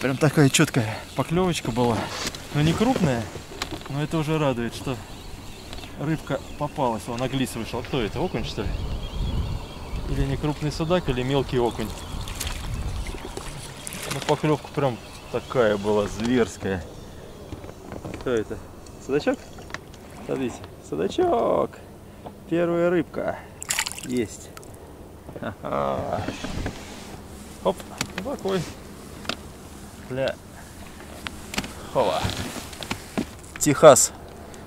Прям такая четкая поклевочка была. Но не крупная, но это уже радует, что рыбка попалась. Он глис вышел. Кто это? Окунь, что ли? Или не крупный судак, или мелкий окунь. Ну, поклевка прям такая была зверская. Кто это? Судачок? Смотрите, судачок. Первая рыбка. Есть. Ага. Оп, такой. Для... Хова. Техас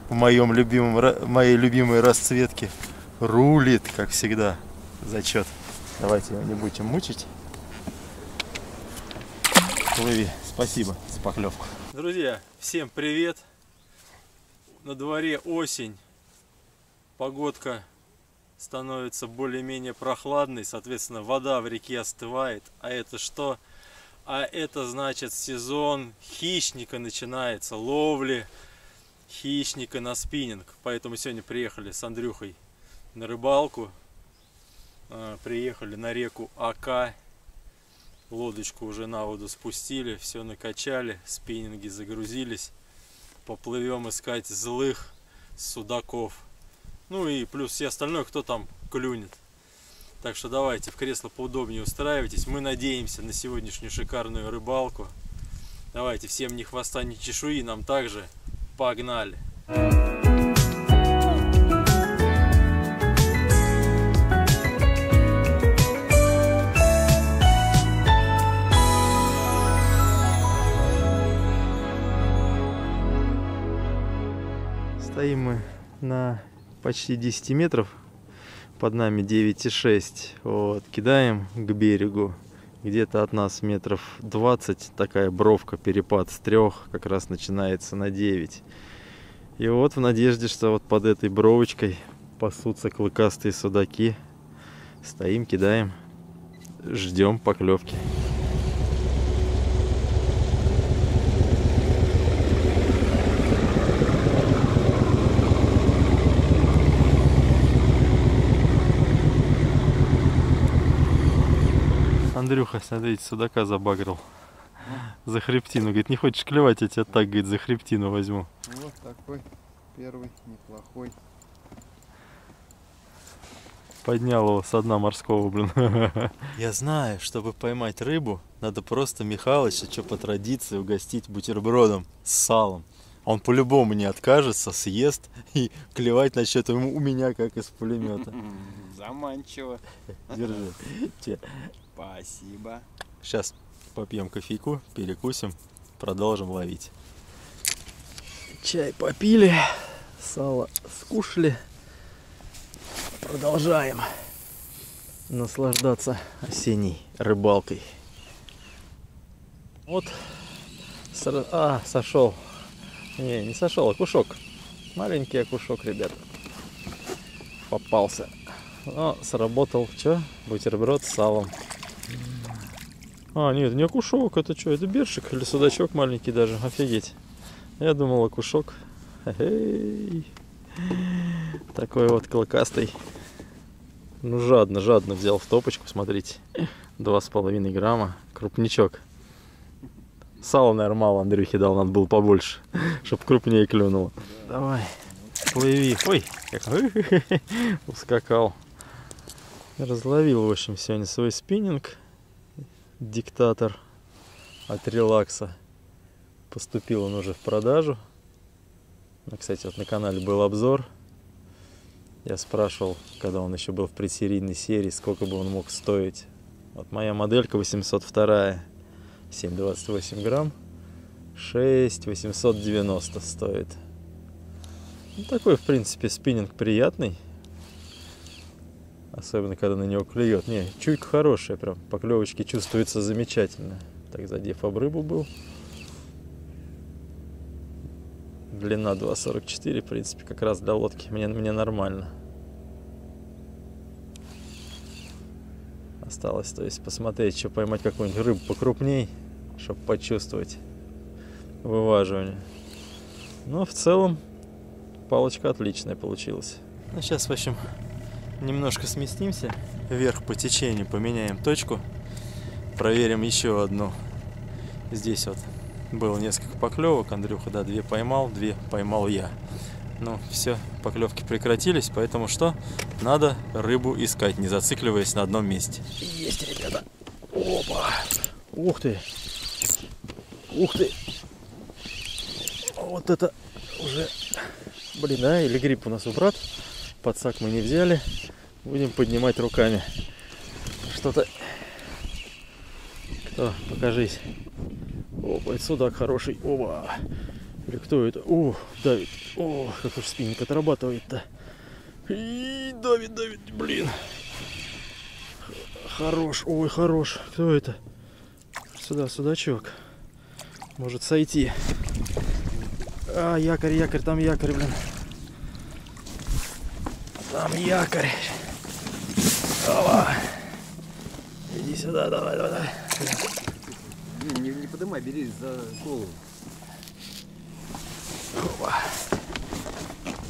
в моем любимом, моей любимой расцветке рулит, как всегда. Зачет. Давайте его не будем мучить. Плыви. Спасибо за поклевку. Друзья, всем привет. На дворе осень. Погодка становится более-менее прохладной. Соответственно, вода в реке остывает. А это что? А это значит сезон хищника начинается, ловли хищника на спиннинг. Поэтому сегодня приехали с Андрюхой на рыбалку. А, приехали на реку Ака Лодочку уже на воду спустили, все накачали, спиннинги загрузились. Поплывем искать злых судаков. Ну и плюс все остальное, кто там клюнет. Так что давайте в кресло поудобнее устраивайтесь. Мы надеемся на сегодняшнюю шикарную рыбалку. Давайте, всем ни хвоста, ни чешуи, нам также погнали. Стоим мы на почти 10 метров. Под нами 9,6. Вот, кидаем к берегу. Где-то от нас метров 20. Такая бровка, перепад с трех как раз начинается на 9. И вот в надежде, что вот под этой бровочкой пасутся клыкастые судаки. Стоим, кидаем, ждем поклевки. Андрюха, смотрите, судака забагрил. За хребтину. Говорит, не хочешь клевать, я тебя так, говорит, за хребтину возьму. Вот такой первый, неплохой. Поднял его со дна морского, блин. Я знаю, чтобы поймать рыбу, надо просто Михалыча, что по традиции, угостить бутербродом с салом. Он по-любому не откажется, съест и клевать начнет ему у меня, как из пулемета. Заманчиво. Держи. Спасибо. Сейчас попьем кофейку, перекусим, продолжим ловить. Чай попили, сало скушали. Продолжаем наслаждаться осенней рыбалкой. Вот, а, сошел. Не, не сошел, окушок. Маленький окушок, ребят. Попался. Но сработал, что? Бутерброд с салом. А, нет, не окушок, это что, это бершик или судачок маленький даже, офигеть. Я думал окушок. Эй. Такой вот клыкастый. Ну, жадно, жадно взял в топочку, смотрите. Два с половиной грамма, крупничок. Сало, наверное, мало Андрюхе дал, надо было побольше, чтобы крупнее клюнуло. Давай, плыви. Ой, как ускакал. Разловил, в общем, сегодня свой спиннинг диктатор от релакса. Поступил он уже в продажу. Ну, кстати, вот на канале был обзор. Я спрашивал, когда он еще был в предсерийной серии, сколько бы он мог стоить. Вот моя моделька 802, 7,28 грамм, 6 890 стоит. Ну, такой, в принципе, спиннинг приятный. Особенно, когда на него клюет. Не, чуйка хорошая, прям поклевочки чувствуется замечательно. Так, задев об рыбу был. Длина 2,44, в принципе, как раз для лодки. Мне, мне нормально. Осталось, то есть, посмотреть, что поймать какую-нибудь рыбу покрупней, чтобы почувствовать вываживание. Но в целом палочка отличная получилась. Ну, сейчас, в общем, немножко сместимся вверх по течению, поменяем точку, проверим еще одну Здесь вот было несколько поклевок. Андрюха, да, две поймал, две поймал я. Ну, все, поклевки прекратились, поэтому что? Надо рыбу искать, не зацикливаясь на одном месте. Есть, ребята. Опа! Ух ты! Ух ты! Вот это уже... Блин, да, или гриб у нас у брат. Подсак мы не взяли. Будем поднимать руками. Что-то... Кто? Покажись. Опа, это судак хороший. Оба! Или кто это? О, давит. О, как уж спиннинг отрабатывает-то. И давит, давит, блин. Хорош, ой, хорош. Кто это? Сюда, судачок. Может сойти. А, якорь, якорь, там якорь, блин. Там якорь. Давай. Иди сюда, давай, давай, давай. Не, не, не подымай, бери за голову. Опа.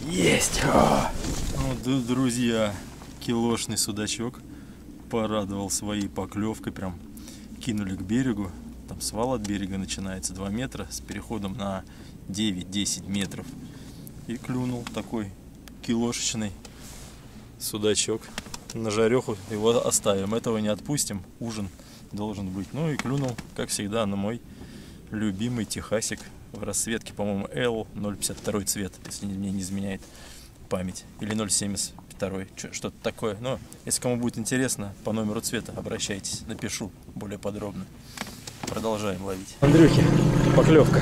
Есть! О! Ну, друзья, килошный судачок порадовал своей поклевкой. Прям кинули к берегу. Там свал от берега начинается 2 метра с переходом на 9-10 метров. И клюнул такой килошечный судачок. На жареху его оставим. Этого не отпустим. Ужин должен быть. Ну и клюнул, как всегда, на мой любимый техасик в расцветке, по-моему, L052 цвет, если мне не изменяет память. Или 072, что-то такое. Но если кому будет интересно, по номеру цвета обращайтесь, напишу более подробно. Продолжаем ловить. Андрюхи, поклевка.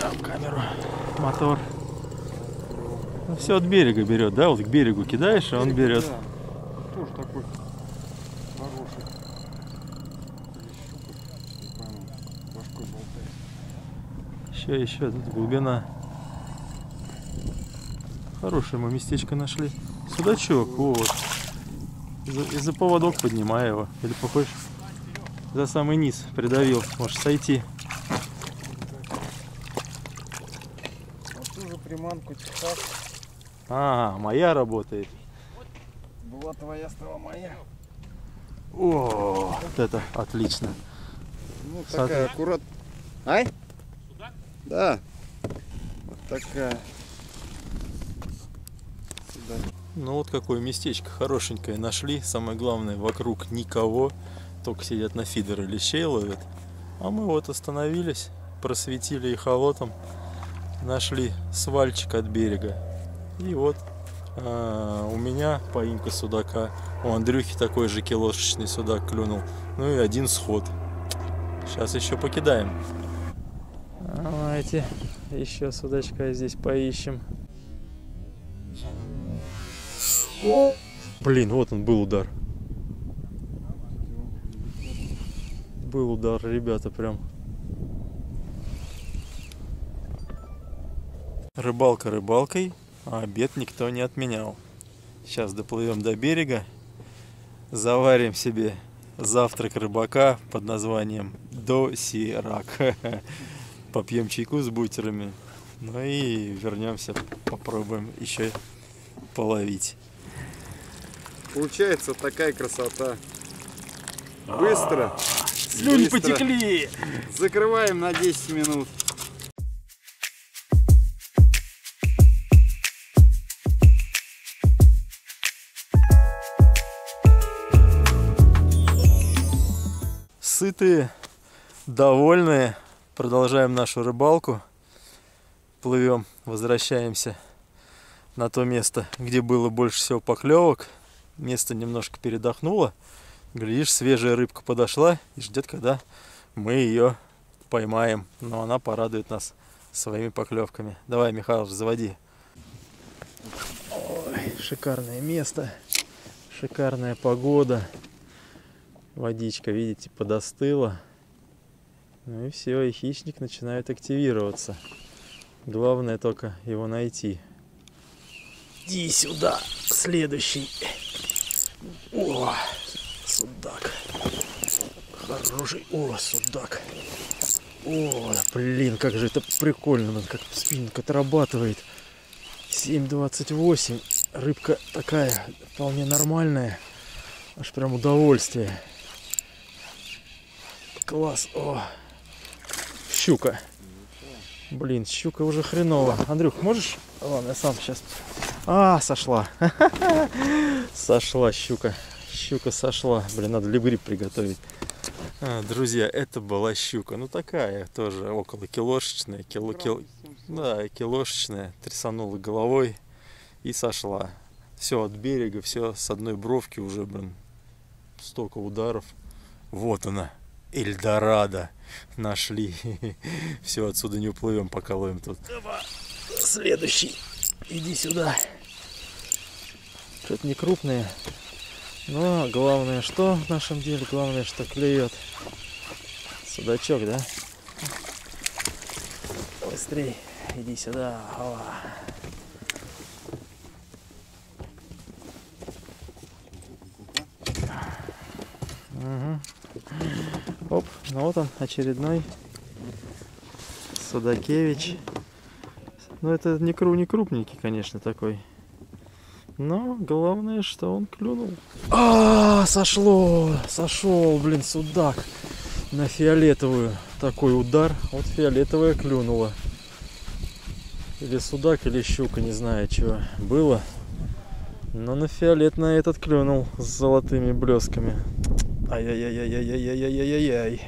Там камеру, мотор. Ну, все от берега берет, да? Вот к берегу кидаешь, а он берет. Да, тоже такой хороший. Еще, еще, тут глубина. Хорошее мы местечко нашли. Судачок, вот. И за поводок поднимай его. Или походишь за самый низ придавил. Может сойти. Же приманку Техас. А, моя работает. Была твоя, стала моя. О, вот это отлично. Ну, Смотри. такая аккурат. Ай? Да. Вот такая. Сюда. Ну вот какое местечко хорошенькое нашли. Самое главное, вокруг никого. Только сидят на фидеры лещей ловят. А мы вот остановились, просветили эхолотом. Нашли свальчик от берега. И вот а, у меня поимка судака. У Андрюхи такой же килошечный судак клюнул. Ну и один сход. Сейчас еще покидаем. Давайте еще судачка здесь поищем. Блин, вот он был удар. Был удар, ребята, прям. Рыбалка рыбалкой, а обед никто не отменял. Сейчас доплывем до берега, заварим себе завтрак рыбака под названием досирак. Попьем чайку с бутерами. Ну и вернемся, попробуем еще половить. Получается такая красота. Быстро. Слюни потекли! Закрываем на 10 минут. Сытые, довольные. Продолжаем нашу рыбалку. Плывем, возвращаемся на то место, где было больше всего поклевок. Место немножко передохнуло. Глядишь, свежая рыбка подошла и ждет, когда мы ее поймаем. Но она порадует нас своими поклевками. Давай, Михаил, заводи. Ой, шикарное место. Шикарная погода. Водичка, видите, подостыла. Ну и все, и хищник начинает активироваться. Главное только его найти. Иди сюда, следующий. О, судак. Хороший. О, судак. О, блин, как же это прикольно, блин, как спиннинг отрабатывает. 7.28. рыбка такая вполне нормальная. Аж прям удовольствие. Класс. О. Щука. Блин, щука уже хреново. Андрюх, можешь? Ладно, я сам сейчас. А, сошла. Сошла щука. Щука сошла. Блин, надо либрип приготовить. А, друзья, это была щука. Ну такая тоже около килошечная. Кило, кил... Да, килошечная. Трясанула головой и сошла. Все от берега, все с одной бровки уже, блин, столько ударов. Вот она, Эльдорадо. Нашли. Все, отсюда не уплывем, пока тут. Следующий. Иди сюда. Что-то не крупные. Но главное что в нашем деле? Главное, что клюет. Судачок, да? Быстрей. Иди сюда. О. Угу. Оп, ну вот он, очередной Судакевич. Ну это не, кру, не крупненький, конечно, такой. Но главное, что он клюнул. А, сошло! Сошел, блин, судак. На фиолетовую такой удар. Вот фиолетовая клюнула. Или судак, или щука, не знаю, чего было. Но на фиолет на этот клюнул с золотыми блесками. Ай-яй-яй-яй-яй-яй-яй-яй-яй.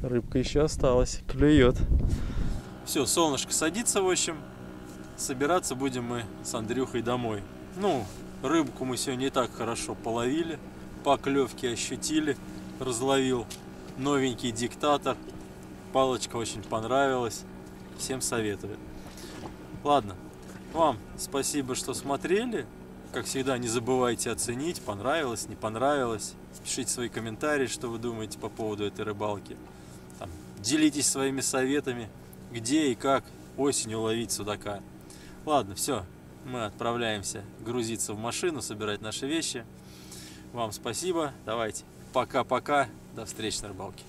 Рыбка еще осталась. Клюет. Все, солнышко садится, в общем. Собираться будем мы с Андрюхой домой. Ну, рыбку мы сегодня не так хорошо половили. Поклевки ощутили. Разловил новенький диктатор. Палочка очень понравилась. Всем советую. Ладно, вам спасибо, что смотрели. Как всегда, не забывайте оценить, понравилось, не понравилось. Пишите свои комментарии, что вы думаете по поводу этой рыбалки. Там, делитесь своими советами, где и как осенью ловить судака. Ладно, все, мы отправляемся грузиться в машину, собирать наши вещи. Вам спасибо, давайте, пока-пока, до встречи на рыбалке.